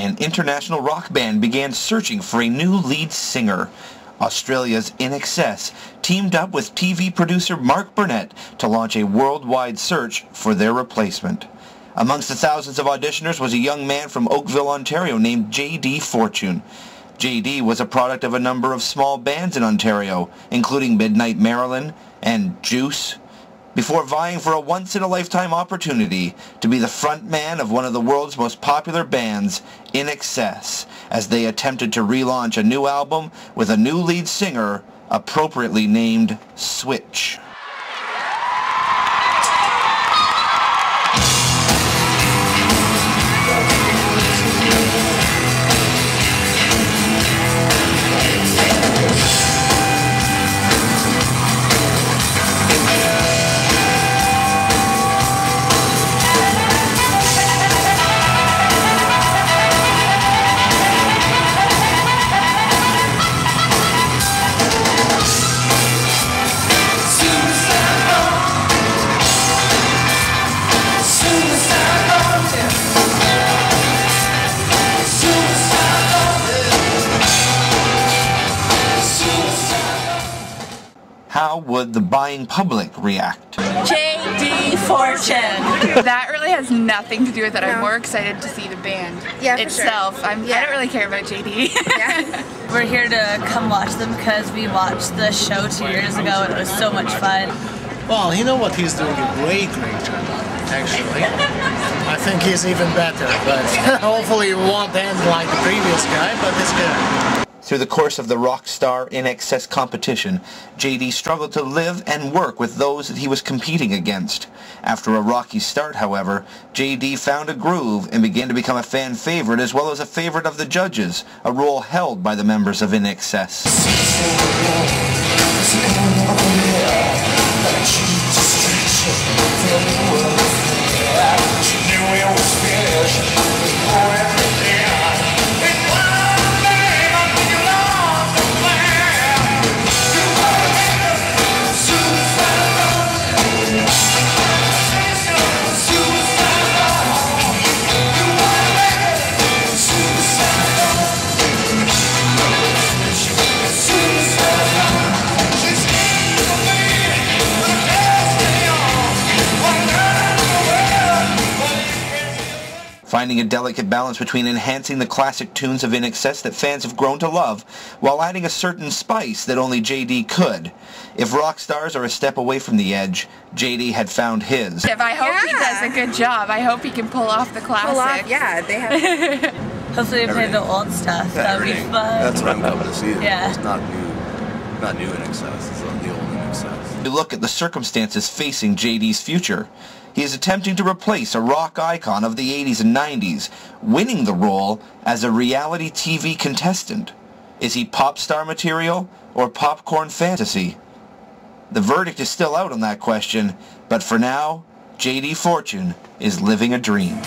an international rock band began searching for a new lead singer. Australia's INXS teamed up with TV producer Mark Burnett to launch a worldwide search for their replacement. Amongst the thousands of auditioners was a young man from Oakville, Ontario named J.D. Fortune. J.D. was a product of a number of small bands in Ontario, including Midnight Marilyn and Juice, before vying for a once-in-a-lifetime opportunity to be the front man of one of the world's most popular bands, INXS, as they attempted to relaunch a new album with a new lead singer appropriately named Switch. How would the buying public react? JD Fortune. That really has nothing to do with it. I'm more excited to see the band Yeah, itself. sure. I'm, I don't really care about JD. Yeah. We're here to come watch them because we watched the show two years ago and it was so much fun. Well, you know what? He's doing a great, great job, actually. I think he's even better, but hopefully it won't end like the previous guy, but it's good. Through the course of the Rockstar INXS competition, JD struggled to live and work with those that he was competing against. After a rocky start, however, JD found a groove and began to become a fan favorite as well as a favorite of the judges, a role held by the members of INXS. Finding a delicate balance between enhancing the classic tunes of INXS that fans have grown to love, while adding a certain spice that only JD could. If rock stars are a step away from the edge, JD had found his. if I hope he does a good job, I hope he can pull off the classics. Pull off, yeah, they have. Hopefully they play the old stuff. That would be fun. That's what I'm coming to see. Yeah. It's not new, not new INXS. It's the old INXS. To look at the circumstances facing JD's future. He is attempting to replace a rock icon of the 80s and 90s, winning the role as a reality TV contestant. Is he pop star material or popcorn fantasy? The verdict is still out on that question, but for now, JD Fortune is living a dream.